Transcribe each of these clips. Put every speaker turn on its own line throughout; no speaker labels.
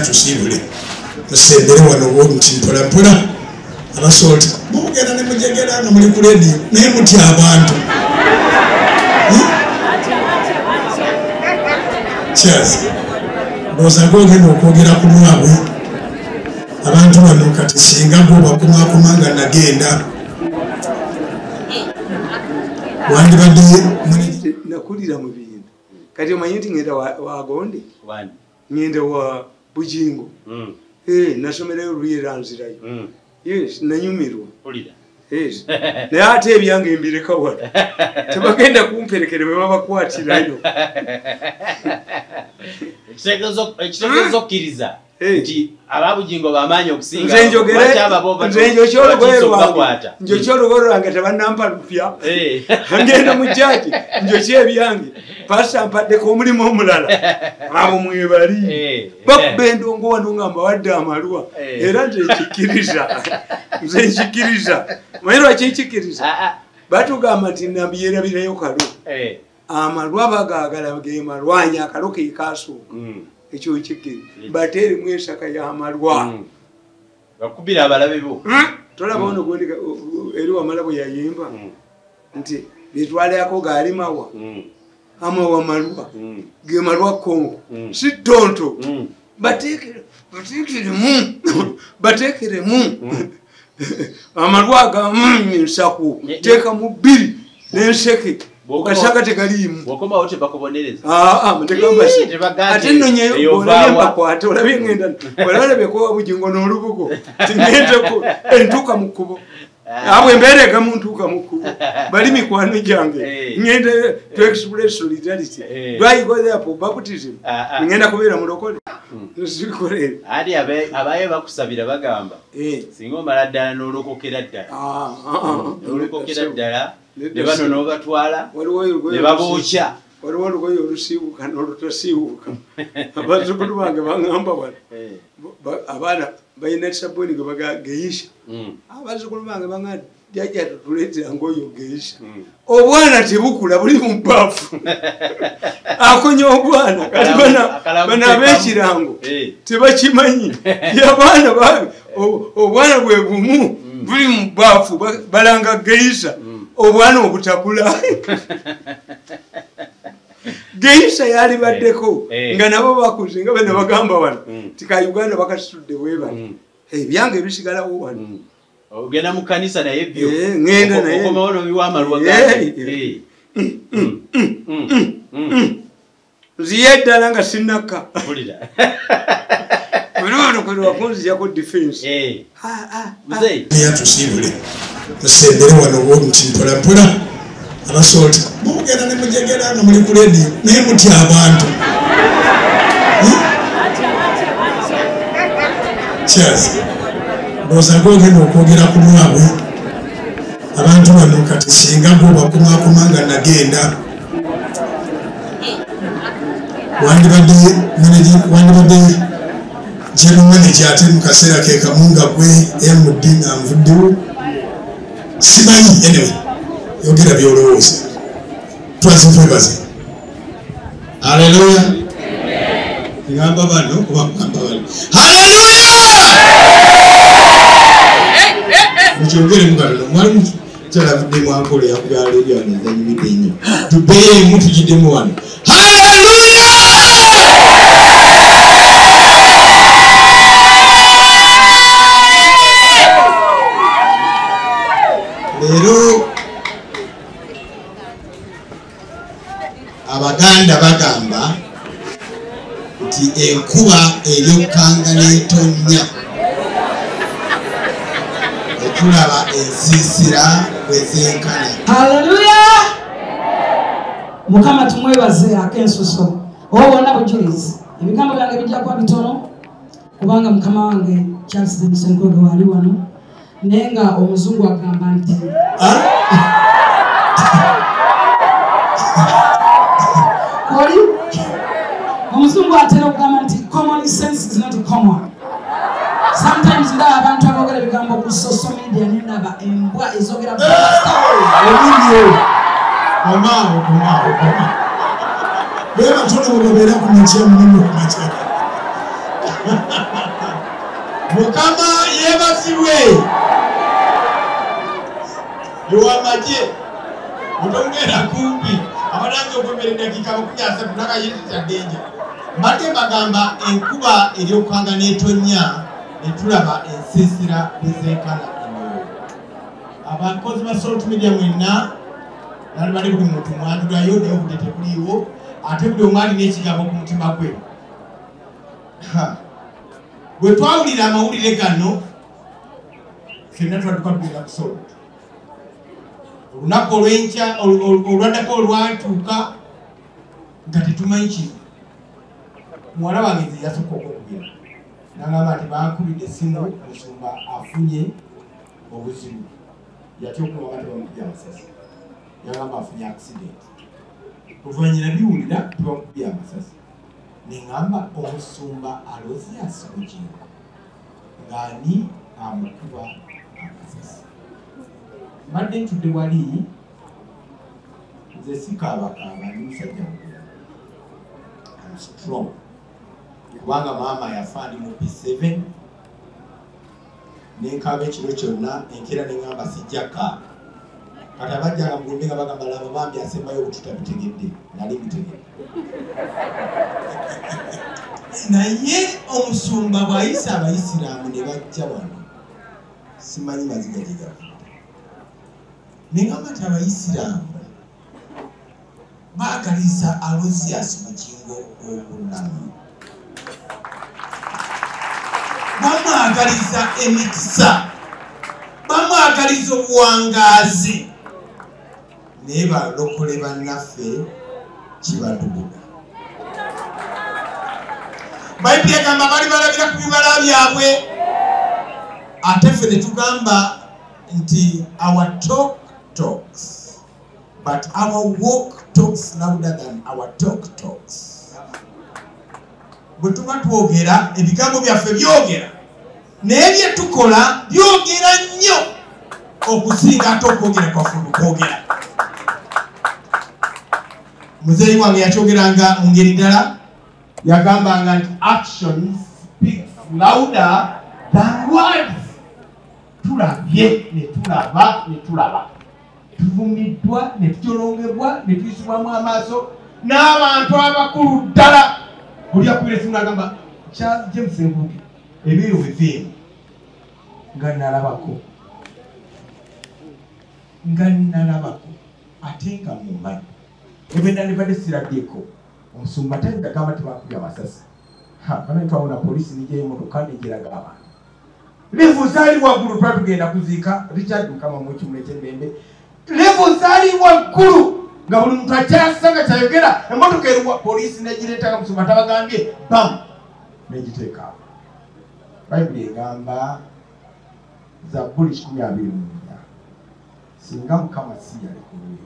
tusibule musembere wano nti mpolampola abasooti mugenda ne mujegera nga muli ku lediyo naye mutya abantu? Kyasi ndowooza gogenda okwogera ku mwabwe. Abantu bano kati singa gobakumakuma nga nagenda wandibadde
nakulira mu bintu kati omanyi nti ngenda wa- wagonde ngenda wa bujingo
Mm.
Eh, nasomerayo lwiranzirayo
Mm.
yes nanyumirwa. Naye ate ebyange mbireka wano. Tebagenda kumperekere bwe babakwatirayo
Ekitegeezo ekitegeezo okkiriza nti ababugingo bamaanyi okusinga
njo
batiisa
lwange tebanampa lupya
Eh.
ngenda mu kyaki njo kyebyange pasita mpaddeko omulimu omulala abo mwebali
Eh.
bakuba endongo wano nga mbawadde amalwa
Eh.
era nze nkikiriza nze nkikiriza manyi lwaki nkikiriza
Ah, ah.
batugamba nti nabiyerabirayo kalo
Eh.
amalwa bagagala ge malwanyi akalo ke kasooka
Mm.
Ekyo nkikiri bate erimu ensaka y'amalwa
Mm. bakubira abalabe bo.
Tolaba ono gwendika eri wamala bwe yayimba.
Mm.
nti bitwalyako gaali mawa.
Mm.
amawa malwa
Mm.
ge malwa konko
Mm.
si tonto
Mm.
bateekere bateekeremu bateekeremu amalwa agamu ensaku
Ye- ye-
teeka mu bbiri n'enseke Okasaka tegaliimu
bwokomawo tebakubonereza Ii, tebagambye,
ate nno
eyo
nyeyo
vaawa.
bakwate olabye ngenda olabalebekowa bugingo n'olubugo. Tiŋenteku entuuka mu kkubo. Abwe embeera egamu ntuuka mu kkubo. Bali mikwano gyange. Ngende to express solidarity. For baptism?
Ah, ah.
ngenda kubeera mulokole sikolere
ati abaye bakusabira bagamba. Singa omala ddala n'olokokera ddala. N'olokokera ddala ne bano n'obatwala ne babookya
waliwo olugoye olusiiwuka n'olutasiiwuka abazzukulu bange baŋŋamba wano
Eh.
Ba- abaana balina sabuni ge baga geisha
Mm.
abazzukulu bange baga jajja tutuleetera ngaoyo geisha
Mm.
obwana tebukula buli mu baafu akonya obwana kati bano ab'ekirango
Eh.
tebakimanyi. Yabaana ba- o- obwana bwe bumu buli mu baafu ba- balanga geisha obwana obutakula geisha yali baddeko
Eh.
nga nabo bakuze nga bena bagamba wano
Mm.
ti ka uganda bakasitudde bwebali
Mm.
ebyange bisigalawo wano
Mm. ogenda mu kanisa naye byo
Eh, ŋŋenda naye.
okomawo nobiwa amalwa
Eh, eh.
Eh. Mm. Mm. Mm.
nziye ddala nga sinakka
Mpulira.
olwono kwe wakunzijako defense
Eh.
Musembere wano nti mpolampola abasooti mugenda ne mujegera nga muli ku lediyo naye mutya abantu. Kyasi ndowooza gogenda okwogera ku mwabwe. Abantu bano kati singa gobakumakuma nga nagenda. Wandibadde general manager ate mu kaseera ke kamu nga gwe md nga nvuddewo simanyi anyway yogera byolowooza. Twazikwebaze haleluya ngamba bano obagamba bano. Haleluya mukyogere mugalano mwalimu kyalavuddemu ankola eyakubyalo byano ezanyumidde ennyo. Tubeeremu tugiddemu wano. Nti enkuba eryokkanga n'etonnya. Etulaba ensiisira bwezenkana
haleluya mukama tumwebaze ak'ensuso. Oba bwonna bujulizi ebigambo byange bijja kuba bitono kubanga mukama wange charles musenkoge waali wano naye nga omuzungu agamba nti omuzungu atera okugamba nti common sense is not common. Sometimes ndaba abantu abogera ebigambo ku social media nendaba embwa ezogera
omaawo omaawo omaawo bwe batono bwe babeera ku makya mulimu ku makya. Mukama yebasibwe ewamaje otomugenda kumpi. Abatange okwemera eddakiika makumi asatu nakayititaddenja mbadde bagamba enkuba eryokukanga netonnya netulaba ensiisira bwezenkana emyoyo abakozi ba salt media mwenna nali bali buli muntu mwandulayo naye obudde tebuliiwo ate buli omw alina ekigambo ku mutima gwe. Bwe twawulira amawulire gano fenna twadduka tugenda kusola olunaku olwenkya olwaddako olwatuuka nga tetumanyi kino muwala wange nze yasooka okwokubira nagamba nti bankubidde esimu musumba afunye obuzibu. Yatya okulaba tebamukubya amasasi yagamba afunye accident. Oluvanyina biwulira tebamukubya amasasi neŋamba omusumba alozias mukingo ng'ani amukuba amasasi mbadde ntudde wali nze sikaabakaaba ndi musajja mukulu am strong kubanga maama yafa ndi mu p7 nenkaaba ekiro kyonna enkeera neŋamba sijjaka kati abajjanga mugumbe nga bagamba laba bambi asembayo obututa bitegedde nali bitegedde naye omusumba bw'ayisa abayisiraamu ne bajja wano simanyi maziga gye gava. Neŋamba nti abayisiraamu baagaliza alosias mukingo obulamu bamwagaliza emikisa bamwagaliza obuwangaazi. Naye balokole bannaffe kibadubuga bayibuli egamba bali balabira ku bibala byabwe. Ate ffe ne tugamba nti our talk talks but our walk talks louder than our talk talks bwe tuba twogera ebigambo byaffe byogera. Naye byetukola byogera nnyo okusinga ate okwogera kwaffe lukwogera muzeeyi wange yakyogeranga mu ngeri ddala yagambanga nti actions speak louder than words. Tulabye ne tulaba ne tulaba. Tuvumiddwa ne tutyolongebwa ne tuyisibwamu amaaso n'abantu abakulu ddala oli akubira esimu nagamba james enkuge ebyo biveemu nga nalabako. Nga nalabako. Ate nga mumanyi. Ebenda nebadde siraddeko omusumba tayinza gamba tebakubya amasasi. Bana twawona polisi nijayo emotoka negiraga abantu. Levu zaali waggulu twa tugenda kuziika. Richard mukama mwekimu ekyembembe levu zaali waggulu nga buli muntu akyasanga kyayogera emotoka eriwa polisi negireetanga musumba tabagambye bam negiteekaawo bayibuli egamba zabbuli kikumi abiri munya singa mukama si yali kuluyi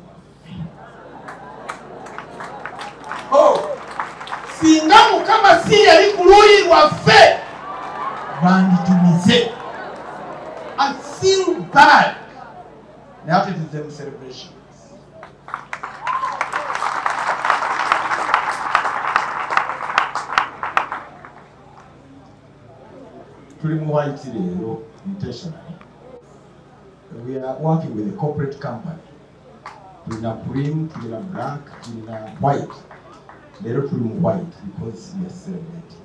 singa mukama si yali ku luuyi lwaffe banditumize. I feel bad. Naye ate tuze mu celebrations tuli mu white leero intentionally we are working with a corporate company. Tulina cream tulina black tulina white. Leero tuli mu white because we are celebrating.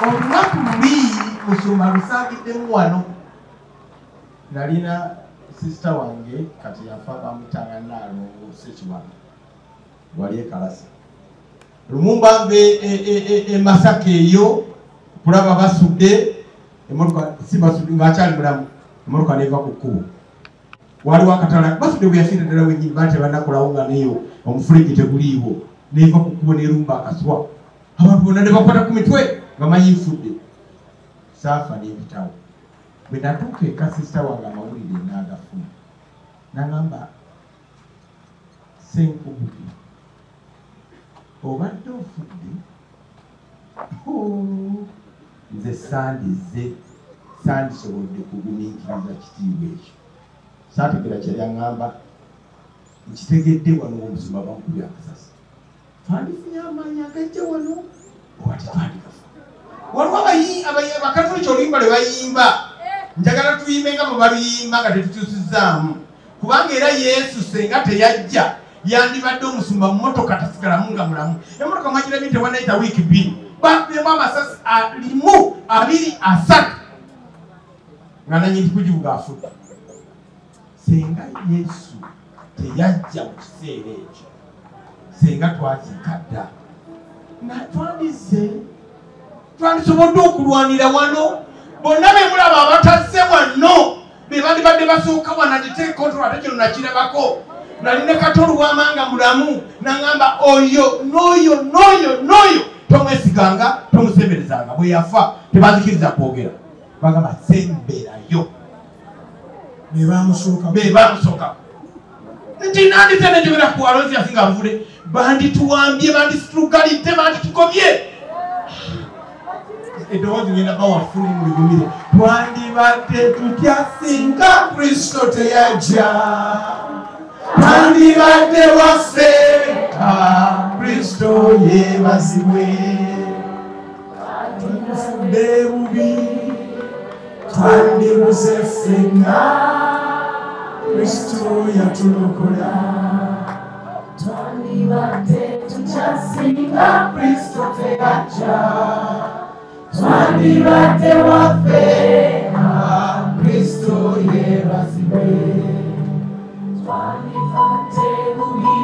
Olunaku luli musumba lusagiddemu wano nalina sisita wange kati yafa bamutanga naalongo sekiwano wali ekalasa lumumba nve emasaka eyo kulaba basudde emotoka si basudde ng'akyali mulamu emotoka neva ku kkubo. Waliwo akatala basudde bwe yasinda ddala wenyini bante banakolawo nga neyo omufuliki teguliiwo neva ku kkubo nerumba akaswa. Abantu bonna ne bakwata ku mitwe nga manyi nfudde saafa n'ebitawo bwe natuuka eka sisita wange amawulire n'agafuna nagamba senkubuki obadde ofudde nze sandize sandisobodde kugumiikiriza kitiibwa ekyo. Saategera kyali aŋŋamba nkitegedde wano omusumba bankubya akasasi. Fandifunye amaanyi agajja wano waliwo abakatoliki oluyimba lwe bayimba. Njagala tuyimbe nga bwe baluyimba nga tetukyusizaamu kubanga era yesu senga teyajja yandibadde omusumba mumotoka tasigalamu nga mulamu. Emotoka mwagirabye tewanaita wiiki bbiri babbemu amasasi alimu abiri asatu nga nanyini kugivuga afudde senga yesu teyajja mu kiseera ekyo senga twakiikadda nga twandize twandisobodde okulwanira wano. Bonna be mulaba abatazze wano. Be bandibadde basooka wana teteekontro ate kino nakirabako nali ne katoluwamanga mulamu naŋamba oyo n'oyo n'oyo n'oyo tomwesiganga tomusemberezanga bwe yafa tebazikiriza kwogera. Bagamba semberayo. Bebamusooka nti nandite nenjogera ku alonzi yasinga nvule. Bandituwambye bandisitugalidde banditukobye eddoboozi ngenda bawafune muligumire twandibadde tutya singa kristo teyajja. Twandibadde waffe kristo yebazibwe tufudde bubi. Twandibuze ffenna kristo yatulokola twandibadde tukyasinga kristo teyajja twandibadde waffe kristo yebazibwe twandibadde bubi.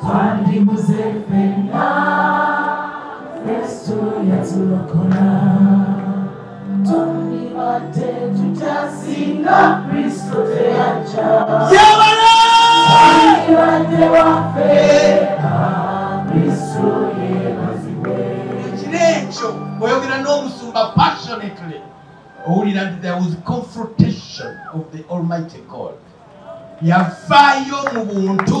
Twandibuze ffenna kristo yatulokola twandibadde tukyasinga kristo teyajja twandibadde waffe kristo yebazibwe ekiro ekyo oyogera n'omusumba passionately owulira nti there was confrontation of the almighty god. Yavaayo mu buntu